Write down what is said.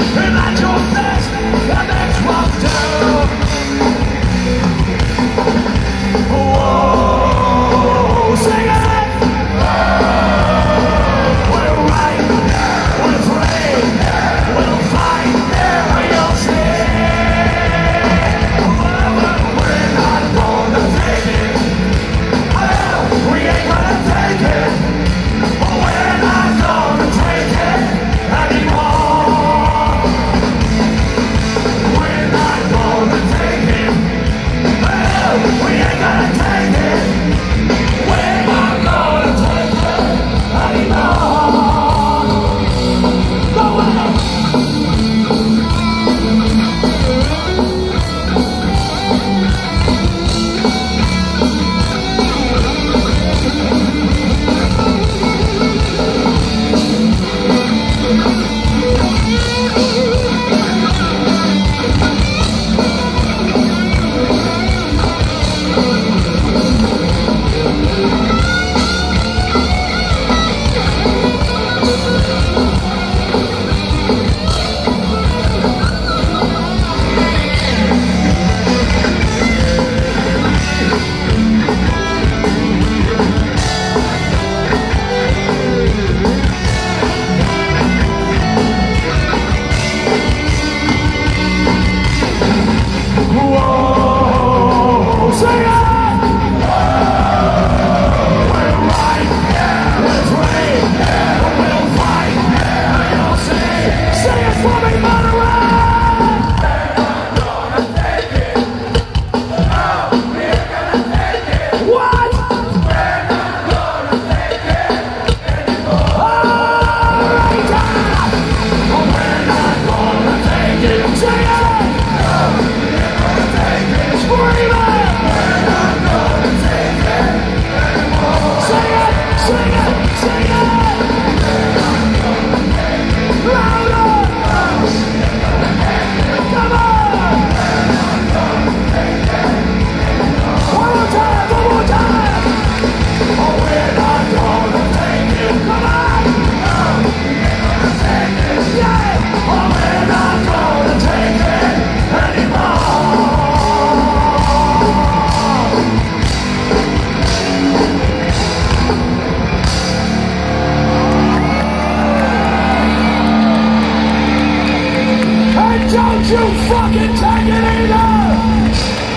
and I don't Dreamers! you fucking take it either!